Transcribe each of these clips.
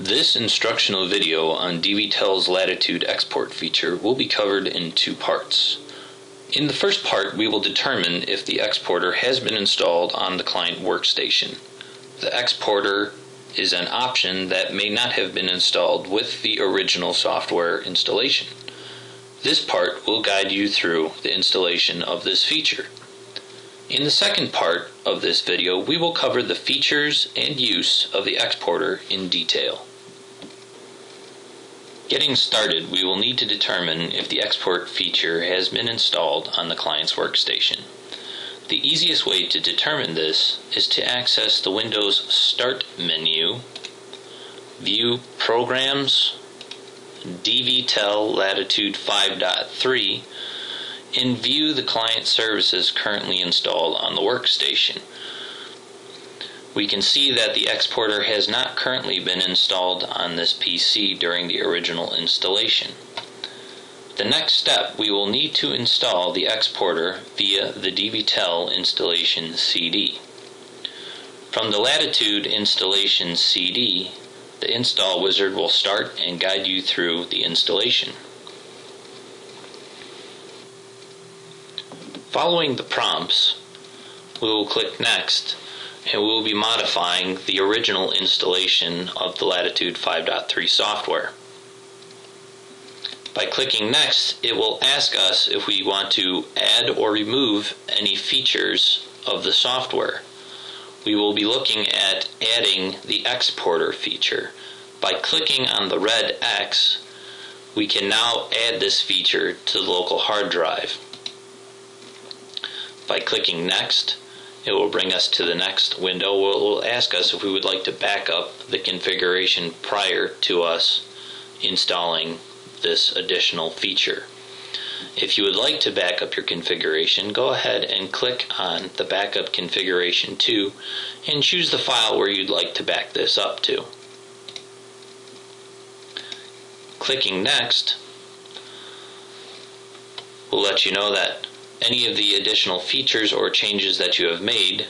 This instructional video on DVTEL's Latitude export feature will be covered in two parts. In the first part, we will determine if the exporter has been installed on the client workstation. The exporter is an option that may not have been installed with the original software installation. This part will guide you through the installation of this feature. In the second part of this video, we will cover the features and use of the exporter in detail. Getting started, we will need to determine if the export feature has been installed on the client's workstation. The easiest way to determine this is to access the Windows Start menu, view Programs, DVTEL Latitude 5.3, and view the client services currently installed on the workstation. We can see that the exporter has not currently been installed on this PC during the original installation. The next step, we will need to install the exporter via the DVTEL installation CD. From the Latitude installation CD, the install wizard will start and guide you through the installation. Following the prompts, we will click Next and we will be modifying the original installation of the Latitude 5.3 software. By clicking Next, it will ask us if we want to add or remove any features of the software. We will be looking at adding the exporter feature. By clicking on the red X, we can now add this feature to the local hard drive. By clicking Next, it will bring us to the next window. It will ask us if we would like to back up the configuration prior to us installing this additional feature. If you would like to back up your configuration, go ahead and click on the Backup Configuration to and choose the file where you'd like to back this up to. Clicking Next will let you know that any of the additional features or changes that you have made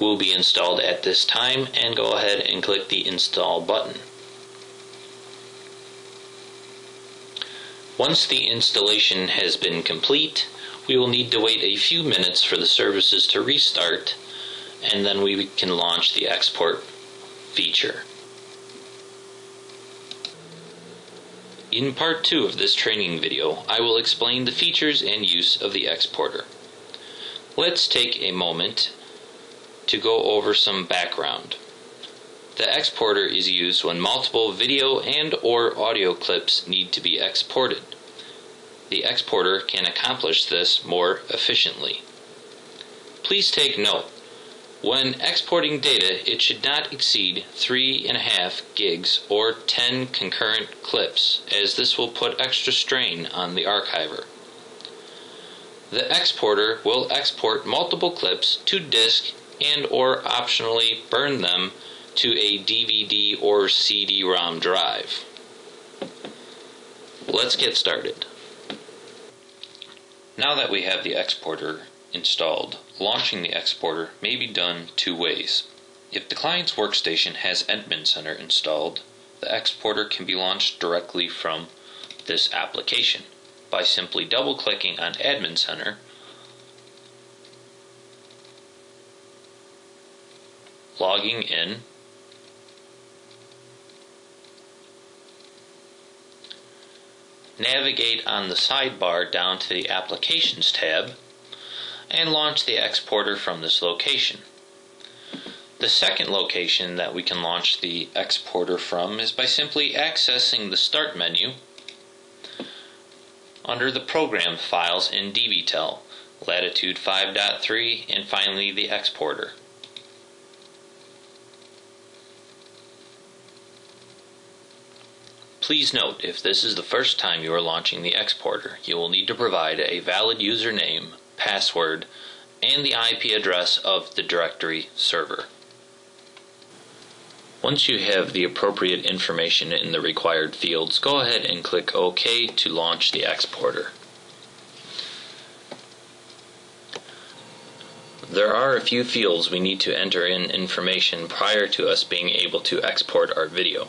will be installed at this time and go ahead and click the install button. Once the installation has been complete, we will need to wait a few minutes for the services to restart and then we can launch the export feature. In part 2 of this training video, I will explain the features and use of the exporter. Let's take a moment to go over some background. The exporter is used when multiple video and or audio clips need to be exported. The exporter can accomplish this more efficiently. Please take note when exporting data, it should not exceed 3.5 gigs or 10 concurrent clips, as this will put extra strain on the archiver. The exporter will export multiple clips to disk and or optionally burn them to a DVD or CD-ROM drive. Let's get started. Now that we have the exporter installed, launching the exporter may be done two ways. If the client's workstation has Admin Center installed, the exporter can be launched directly from this application by simply double clicking on Admin Center logging in navigate on the sidebar down to the Applications tab and launch the exporter from this location. The second location that we can launch the exporter from is by simply accessing the Start menu under the Program files in DVTEL, Latitude 5.3, and finally the exporter. Please note, if this is the first time you are launching the exporter, you will need to provide a valid username password, and the IP address of the directory server. Once you have the appropriate information in the required fields, go ahead and click OK to launch the exporter. There are a few fields we need to enter in information prior to us being able to export our video.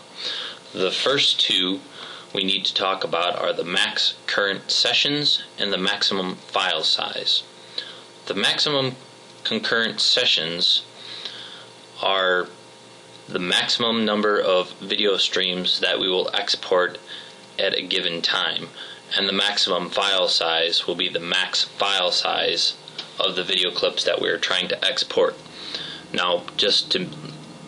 The first two we need to talk about are the max current sessions and the maximum file size. The maximum concurrent sessions are the maximum number of video streams that we will export at a given time, and the maximum file size will be the max file size of the video clips that we're trying to export. Now, just to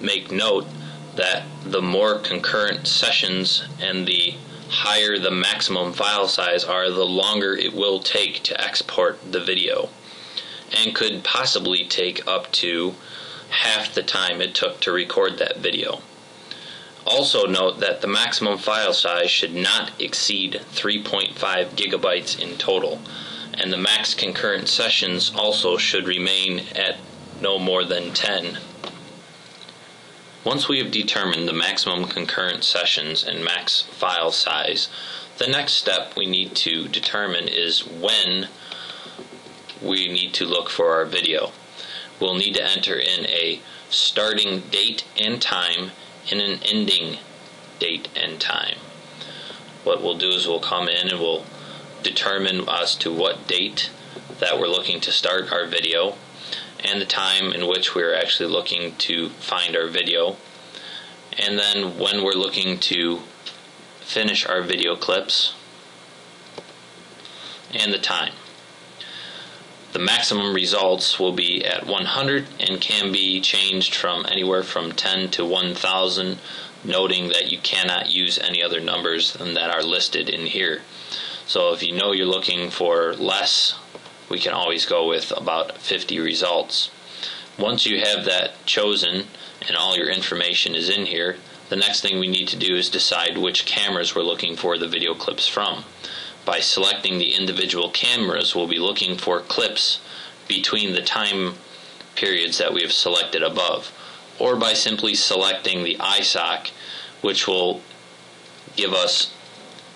make note that the more concurrent sessions and the higher the maximum file size are, the longer it will take to export the video, and could possibly take up to half the time it took to record that video. Also note that the maximum file size should not exceed 3.5 gigabytes in total and the max concurrent sessions also should remain at no more than 10. Once we have determined the maximum concurrent sessions and max file size, the next step we need to determine is when we need to look for our video. We'll need to enter in a starting date and time and an ending date and time. What we'll do is we'll come in and we'll determine as to what date that we're looking to start our video and the time in which we're actually looking to find our video and then when we're looking to finish our video clips and the time. The maximum results will be at 100 and can be changed from anywhere from 10 to 1000 noting that you cannot use any other numbers than that are listed in here. So if you know you're looking for less, we can always go with about 50 results. Once you have that chosen and all your information is in here, the next thing we need to do is decide which cameras we're looking for the video clips from. By selecting the individual cameras, we'll be looking for clips between the time periods that we have selected above, or by simply selecting the ISOC, which will give us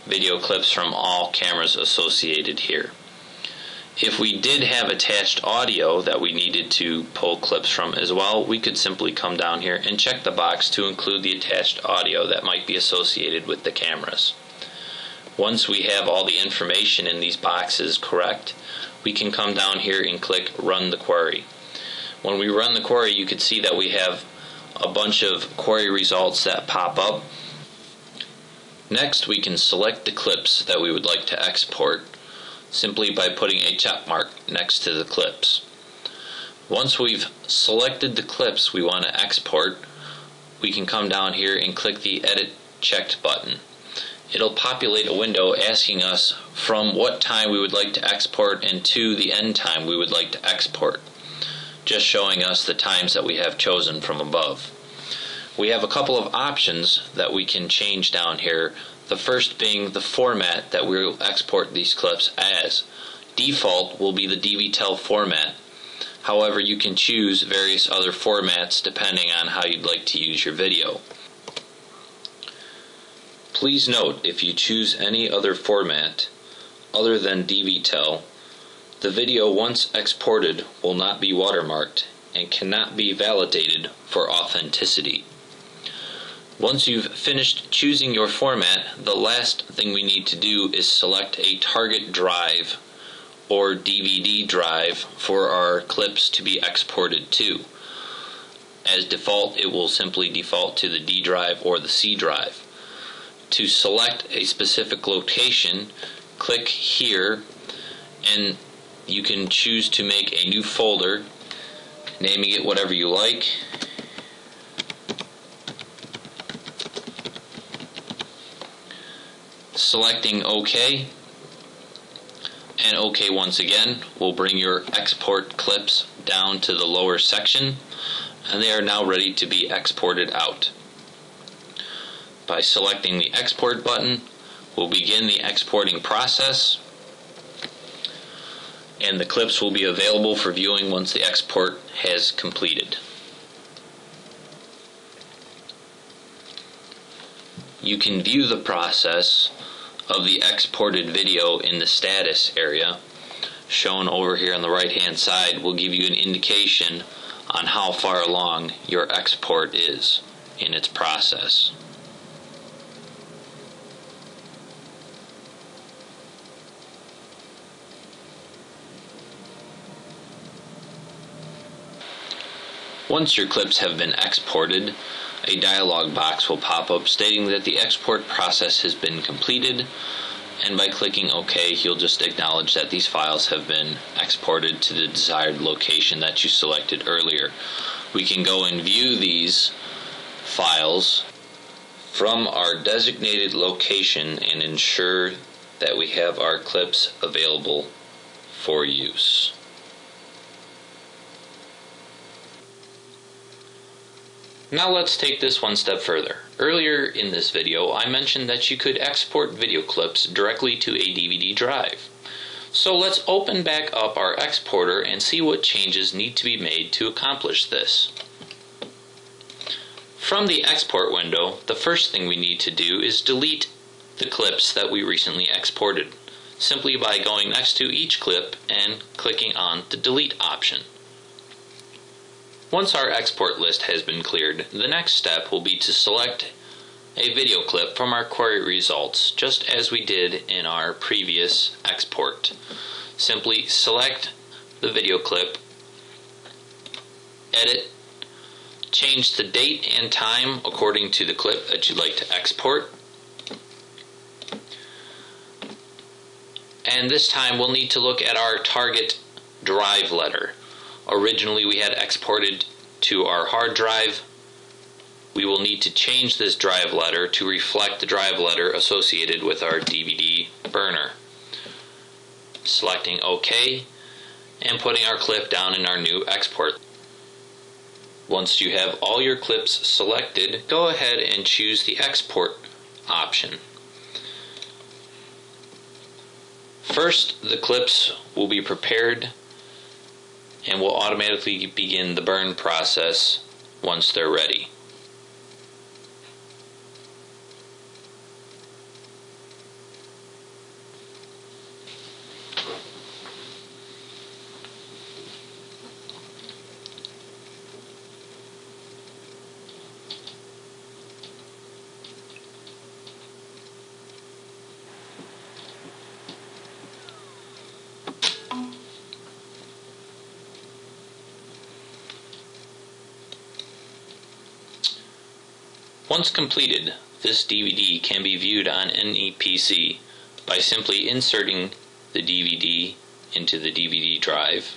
video clips from all cameras associated here. If we did have attached audio that we needed to pull clips from as well, we could simply come down here and check the box to include the attached audio that might be associated with the cameras. Once we have all the information in these boxes correct, we can come down here and click Run the Query. When we run the query, you can see that we have a bunch of query results that pop up Next, we can select the clips that we would like to export simply by putting a check mark next to the clips. Once we've selected the clips we want to export, we can come down here and click the Edit Checked button. It'll populate a window asking us from what time we would like to export and to the end time we would like to export, just showing us the times that we have chosen from above we have a couple of options that we can change down here. The first being the format that we'll export these clips as. Default will be the DVTEL format. However, you can choose various other formats depending on how you'd like to use your video. Please note if you choose any other format other than DVTEL, the video once exported will not be watermarked and cannot be validated for authenticity. Once you've finished choosing your format, the last thing we need to do is select a target drive or DVD drive for our clips to be exported to. As default, it will simply default to the D drive or the C drive. To select a specific location, click here and you can choose to make a new folder, naming it whatever you like Selecting OK and OK once again will bring your export clips down to the lower section and they are now ready to be exported out. By selecting the export button, we'll begin the exporting process and the clips will be available for viewing once the export has completed. You can view the process of the exported video in the status area, shown over here on the right hand side will give you an indication on how far along your export is in its process. Once your clips have been exported, a dialog box will pop up stating that the export process has been completed and by clicking OK you'll just acknowledge that these files have been exported to the desired location that you selected earlier. We can go and view these files from our designated location and ensure that we have our clips available for use. Now let's take this one step further. Earlier in this video I mentioned that you could export video clips directly to a DVD drive. So let's open back up our exporter and see what changes need to be made to accomplish this. From the export window, the first thing we need to do is delete the clips that we recently exported, simply by going next to each clip and clicking on the delete option. Once our export list has been cleared, the next step will be to select a video clip from our query results, just as we did in our previous export. Simply select the video clip, edit, change the date and time according to the clip that you'd like to export, and this time we'll need to look at our target drive letter originally we had exported to our hard drive. We will need to change this drive letter to reflect the drive letter associated with our DVD burner. Selecting OK and putting our clip down in our new export. Once you have all your clips selected, go ahead and choose the export option. First, the clips will be prepared and will automatically begin the burn process once they're ready. Once completed, this DVD can be viewed on any PC by simply inserting the DVD into the DVD drive.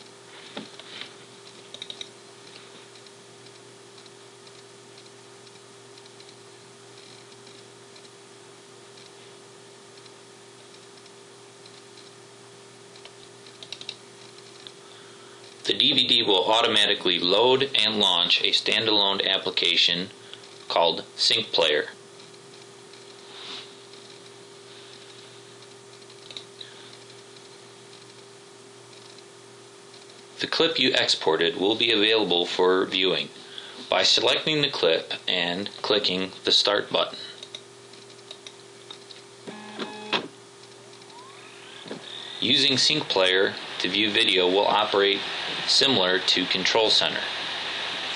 The DVD will automatically load and launch a standalone application called Sync Player. The clip you exported will be available for viewing by selecting the clip and clicking the Start button. Using Sync Player to view video will operate similar to Control Center.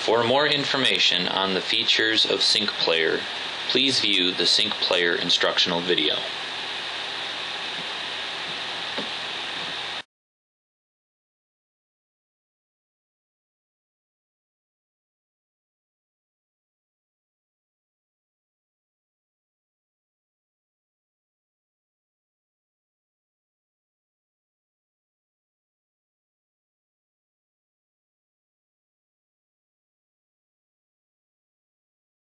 For more information on the features of Sync Player, please view the Sync Player instructional video.